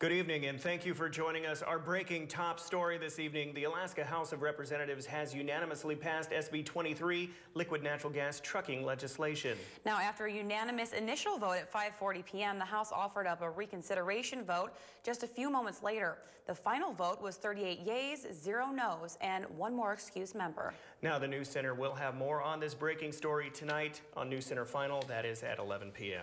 Good evening and thank you for joining us. Our breaking top story this evening, the Alaska House of Representatives has unanimously passed SB 23, liquid natural gas trucking legislation. Now, after a unanimous initial vote at 5:40 p.m., the House offered up a reconsideration vote just a few moments later. The final vote was 38 yeas, 0 noes, and one more excused member. Now, the News Center will have more on this breaking story tonight on News Center Final. That is at 11 p.m.